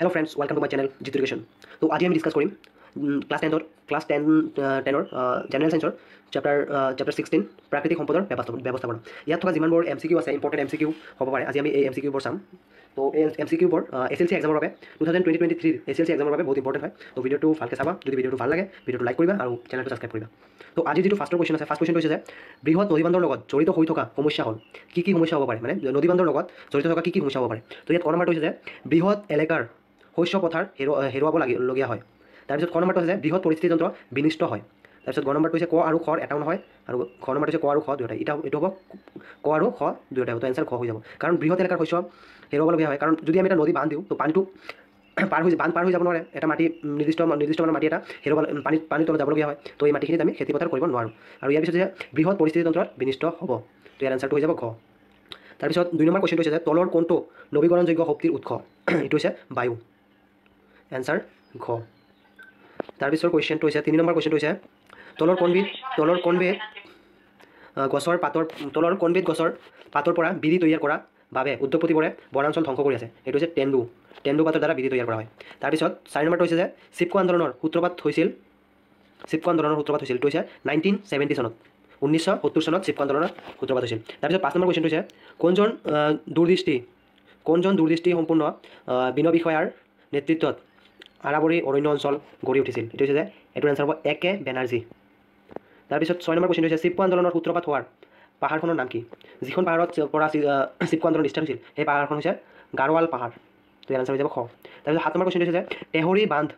Hello' friends welcome to my channel Jitu education তো আজি আমি ডিছকাছ কৰিম ক্লাছ টেনত ক্লাছ টেন টেনৰ জেনেৰেল ছায়েন্সৰ চেপ্টাৰ চেপ্টাৰ ছিক্সটিন প্ৰাকৃতিক সম্পদৰ ব্যৱস্থা ব্যৱস্থাপনা ইয়াত থকা যিমানবোৰ এম চি কিউ আছে ইম্পৰ্টেণ্ট এম চি কিউ হ'ব পাৰে। আজি আমি এই এম চি কিউবোৰ চাম। তো এই এম চি কিউবোৰ এছ এল চি এক্সামৰ বাবে two thousand twenty twenty three S L C এক্সামৰ বাবে বহুত ইম্পৰ্টেণ্ট হয়। তো ভিডিঅ'টো ভালকৈ চাবা। যদি ভিডিঅ'টো ভাল লাগে ভিডিঅ'টো লাইক কৰিবা আৰু চেনেলটো ছাবস্ক্ৰাইব কৰিবা। তো আজি যিটো ফাৰ্ষ্টৰ কুৱেশ্যন আছে ফাৰ্ষ্ট কুৱেশ্যনটো হৈছে যে বৃহৎ নদীবান্ধৰ লগত জড়িত হৈ থকা সমস্যা হ'ল। কি কি সমস্যা হ'ব পাৰে? মানে নদীবান্ধৰ লগত জড়িত থকা কি কি সমস্যা হ'ব পাৰে? তো ইয়াত ক নম্বৰটো হৈছে যে বৃহৎ এলেকাৰ শস্য পথাৰ হেৰু হেৰুৱাব লাগি লগীয়া হয়। তাৰপিছত ক নম্বৰটো হৈছে বৃহৎ পৰিস্থিতিতন্ত্ৰ বিনিষ্ট হয়। তাৰপিছত গ নম্বৰটো হৈছে ক আৰু খৰ এটাও নহয় আৰু খ নম্বৰটো হৈছে ক আৰু খ দুয়োটাই। এটা এইটো হ'ব ক আৰু খ দুয়োটাই হ'ব তো এনচাৰ খ হৈ যাব। কাৰণ বৃহৎ এলেকাৰ শস্য হেৰুৱাবলগীয়া হয়। কাৰণ যদি আমি এটা নদী বান্ধ দিওঁ তো পানীটো পাৰ হৈ বান্ধ পাৰ হৈ যাব নোৱাৰে। এটা মাটি নিৰ্দিষ্ট নিৰ্দিষ্ট মানে মাটি এটা হেৰুৱাব পানীত পানীৰ তলত যাবলগীয়া হয়। তো এই মাটিখিনিত আমি খেতি পথাৰ কৰিব নোৱাৰোঁ। আৰু ইয়াৰ পিছত যে বৃহৎ পৰিস্থিতিতন্ত্ৰত বিনিষ্ট হ'ব তো ইয়াৰ এনচাৰটো হৈ যাব খ। তাৰপিছত দুই নম্বৰ কুৱেশ্যনটো হৈছে যে তলৰ কোনটো নৱীকৰণযোগ্য শক্তিৰ উৎস? এইটো হৈছে বায়ু। এনচাৰ ঘ। তাৰপিছৰ কুৱেশ্যনটো হৈছে তিনি নম্বৰ কুৱেশ্যনটো হৈছে তলৰ কোনবিধ তলৰ কোনবিধ আহ, গছৰ পাতৰ তলৰ কোনবিধ গছৰ পাতৰ পৰা বিধি তৈয়াৰ কৰা বাবে উদ্যোগপতিবোৰে বনাঞ্চল ধ্বংস কৰি আছে। এইটো হৈছে তেন্দু তেন্দু পাতৰ দ্বাৰা বিধি তৈয়াৰ কৰা হয়। তাৰপিছত চাৰি নম্বৰটো হৈছে যে চিপকো আন্দোলনৰ সূত্ৰপাত হৈছিল চিপকো আন্দোলনৰ সূত্ৰপাত হৈছিল। এইটো হৈছে নাইনটিন ছেভেণ্টি চনত ঊনৈছশ সত্তৰ চনত চিপকো আন্দোলনৰ সূত্ৰপাত হৈছিল। তাৰপিছত পাঁচ নম্বৰ কুৱেশ্যনটো হৈছে কোনজন দূৰদৃষ্টি কোনজন দূৰদৃষ্টি সম্পূৰ্ণ বীণ বিষয়াৰ নেতৃত্বত আৰাবৰী অৰণ্য অঞ্চল গঢ়ি উঠিছিল। এইটো হৈছে যে এইটোৰ এনচাৰ হ'ব এ কে বেনাৰ্জী। তাৰপিছত ছয় নম্বৰ কুৱেশ্যনটো হৈছে চিপকো আন্দোলনৰ সূত্ৰপাত হোৱাৰ পাহাৰখনৰ নাম কি? যিখন পাহাৰত পৰা চিপকো আন্দোলন ষ্টাৰ্ট হৈছিল সেই পাহাৰখন হৈছে গাৰোৱাল পাহাৰ। তো আনচাৰ হৈ যাব খ। তাৰপিছত সাত নম্বৰ কুৱেশ্যনটো হৈছে যে টেহৰী বান্ধ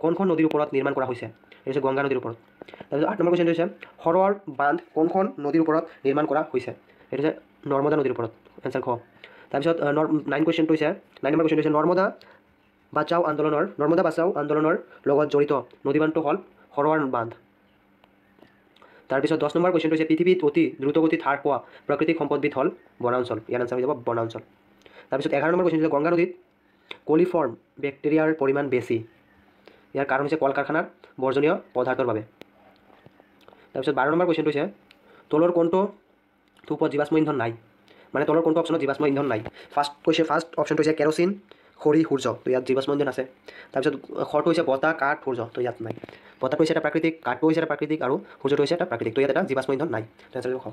কোনখন নদীৰ ওপৰত নিৰ্মাণ কৰা হৈছে? এইটো হৈছে গংগা নদীৰ ওপৰত। তাৰপিছত আঠ নম্বৰ কুৱেশ্যনটো হৈছে সৰৰ বান্ধ কোনখন নদীৰ ওপৰত নিৰ্মাণ কৰা হৈছে? এইটো হৈছে নৰ্মদা নদীৰ ওপৰত। এনচাৰ খ। তাৰপিছত নাইন কুৱেশ্যনটো হৈছে নাইন নম্বৰ কুৱেশ্যনটো হৈছে নৰ্মদা বাচাও আন্দোলনৰ নৰ্মদা বাচাও আন্দোলনৰ লগত জড়িত। নদীবান্ধটো হ'ল সৰোৱাৰ বান্ধ। তাৰপিছত দহ নম্বৰ কুৱেশ্যনটো হৈছে পৃথিৱীত অতি দ্ৰুতগতিত হ্ৰাস পোৱা প্ৰাকৃতিক সম্পদবিধ হ'ল বনাঞ্চল। ইয়াৰ আনচাৰ হৈ যাব বনাঞ্চল। তাৰপিছত এঘাৰ নম্বৰ কুৱেশ্যন হৈছে গংগা নদীত কলিফৰ্ম বেক্টেৰিয়াৰ পৰিমাণ বেছি। ইয়াৰ কাৰণ হৈছে কল কাৰখানাৰ বৰ্জনীয় পদাৰ্থৰ বাবে। তাৰপিছত বাৰ নম্বৰ কুৱেশ্যনটো হৈছে তলৰ কোনটো থোপত জীৱাশ্ম ইন্ধন নাই। মানে তলৰ কোনটো অপশ্যনত জীৱাশ্ম ইন্ধন নাই। ফাৰ্ষ্ট কুৱেশ্যন ফাৰ্ষ্ট অপশ্যনটো হৈছে কেৰচিন। খৰি সূৰ্য তো ইয়াত জীৱাশ্ম ইন্ধন আছে। তাৰপিছত খৰটো হৈছে বতাহ কাঠ সূৰ্য তো ইয়াত নাই। বতাহটো হৈছে এটা প্ৰাকৃতিক কাঠটো হৈছে এটা প্ৰাকৃতিক আৰু সূৰ্যটো হৈছে এটা প্ৰাকৃতিক তো ইয়াত এটা জীৱাশ্ম ইন্ধন নাই। তো answer হ'ব খ